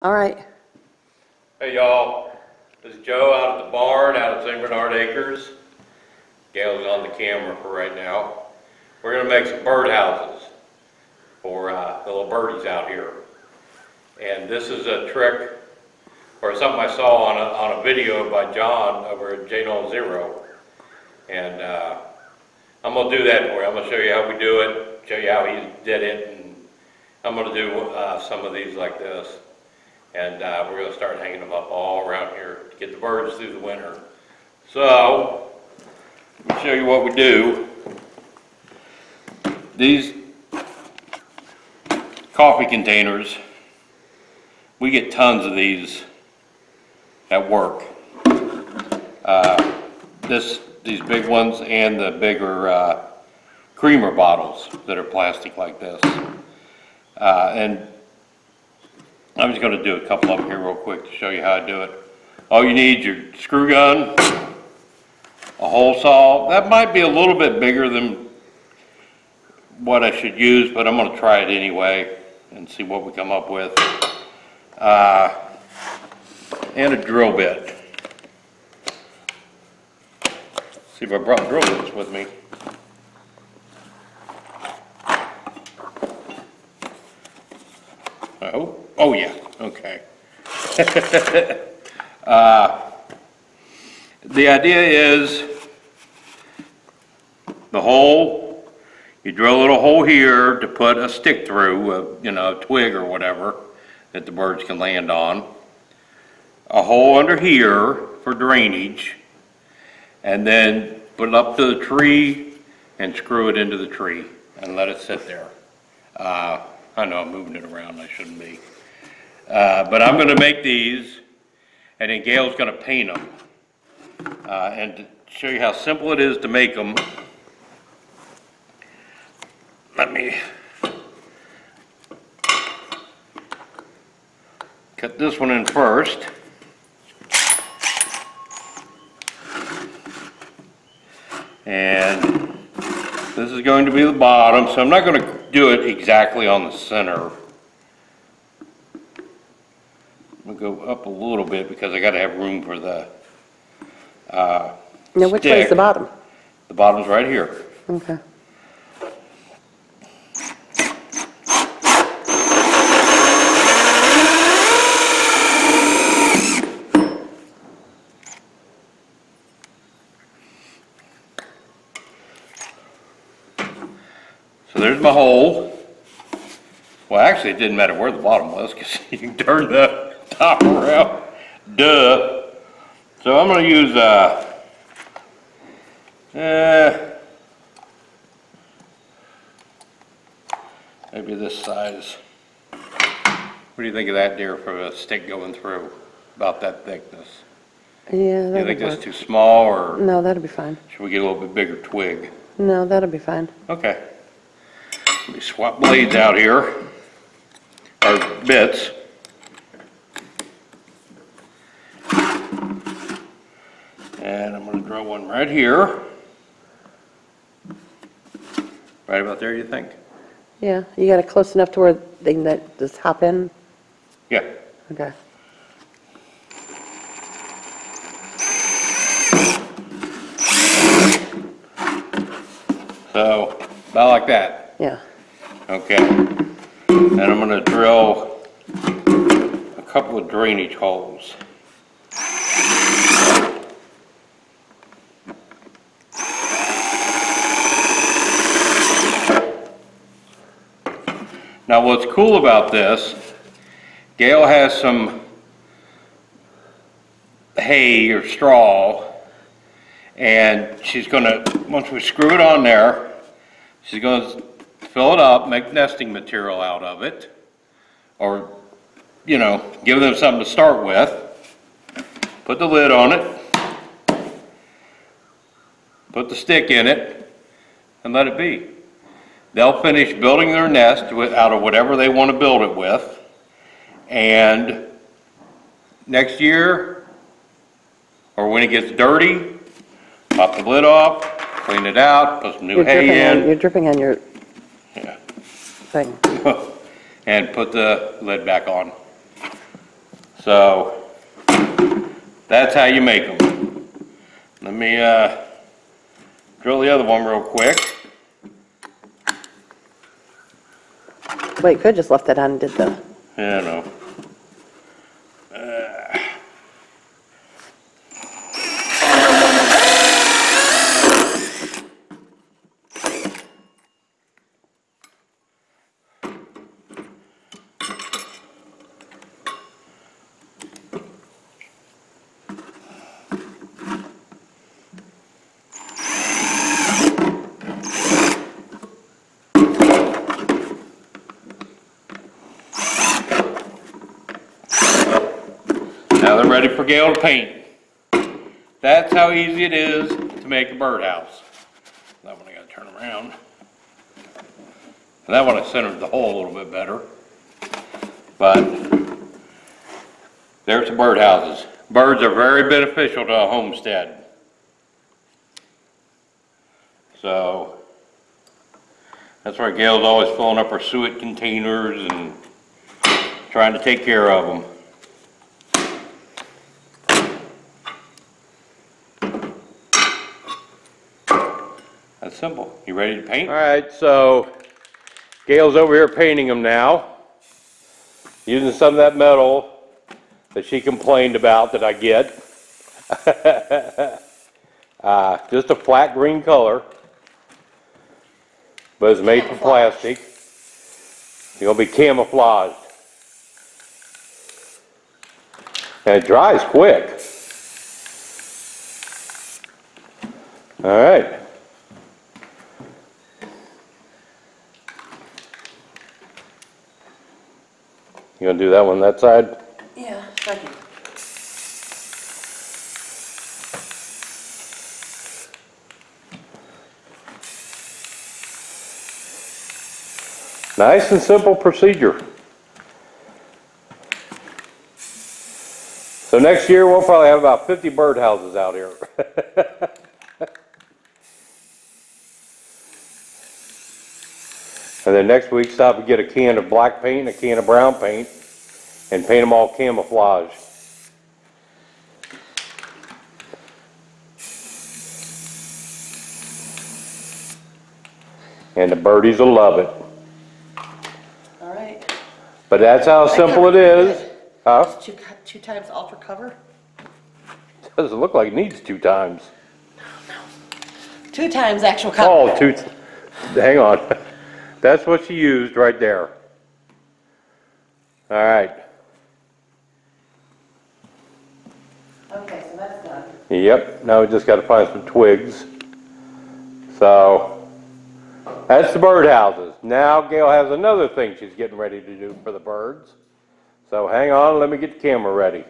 All right. Hey y'all, this is Joe out at the barn out at St. Bernard Acres. Gail's on the camera for right now. We're gonna make some bird houses for uh, the little birdies out here. And this is a trick, or something I saw on a, on a video by John over at J Zero. And uh, I'm gonna do that for you. I'm gonna show you how we do it, show you how he did it, and I'm gonna do uh, some of these like this. And uh, we're gonna start hanging them up all around here to get the birds through the winter. So, let me show you what we do. These coffee containers, we get tons of these at work. Uh, This, these big ones and the bigger uh, creamer bottles that are plastic like this. Uh, And I'm just gonna do a couple them here real quick to show you how I do it. All you need, your screw gun, a hole saw. That might be a little bit bigger than what I should use, but I'm gonna try it anyway and see what we come up with. Uh, and a drill bit. See if I brought drill bits with me. I hope, oh yeah, okay. Uh, The idea is, the hole, you drill a little hole here to put a stick through, a, you know, a twig or whatever that the birds can land on. A hole under here for drainage, and then put it up to the tree and screw it into the tree and let it sit there. Uh, I know I'm moving it around, I shouldn't be. Uh, but I'm gonna make these, and then Gail's gonna paint them. Uh, and to show you how simple it is to make them, let me cut this one in first. And this is going to be the bottom, so I'm not gonna do it exactly on the center. I'm gonna go up a little bit because I gotta have room for the, uh, Now, which way is the Stick. bottom? the bottom's right here. Okay. So there's my hole. Well, actually, it didn't matter where the bottom was, because you can turn the top around, duh. So I'm gonna use, uh, eh, maybe this size. What do you think of that deer for a stick going through, about that thickness? Yeah, you that'll think that's work. too small, or No, that'll be fine. should we get a little bit bigger twig? No, that'll be fine. Okay. Let me swap blades out here, or bits. And I'm gonna drill one right here. Right about there, you think? Yeah, you got it close enough to where they can let- just hop in? Yeah. Okay. So, about like that. Yeah. Okay. And I'm gonna drill a couple of drainage holes. Now, what's cool about this, Gail has some hay or straw, and she's gonna, once we screw it on there, she's gonna fill it up, make nesting material out of it, or, you know, give them something to start with, put the lid on it, put the stick in it, and let it be. They'll finish building their nest with, out of whatever they want to build it with, and next year, or when it gets dirty, pop the lid off, clean it out, put some new You're dripping hay on, in. you're dripping on your Yeah. thing. and put the lid back on. So, that's how you make them. Let me, uh, drill the other one real quick. Well, you could just left that on and did the, Yeah, I know. Now they're ready for Gail to paint. That's how easy it is to make a birdhouse. That one I gotta turn around. And that one I centered the hole a little bit better. But there's the birdhouses. Birds are very beneficial to a homestead. So that's why Gail's always filling up her suet containers and trying to take care of them. Simple. You ready to paint? All right, so Gail's over here painting them now. Using some of that metal that she complained about that I get. Uh, just a flat green color. But it's made from plastic. It's gonna be camouflaged. And it dries quick. All right. You gonna do that one that side? yeah. Nice and simple procedure. So next year, we'll probably have about 50 birdhouses out here. And then next week, stop and get a can of black paint, a can of brown paint, and paint them all camouflage. And the birdies will love it. All right. But that's how simple it is. Huh? Two, two times ultra cover? Doesn't look like it needs two times. No, no, Two times actual cover. Oh, two, hang on. That's what she used right there. All right. Okay, so that's done. Yep, now we just gotta find some twigs. So, that's the birdhouses. Now Gail has another thing she's getting ready to do for the birds. So hang on, let me get the camera ready.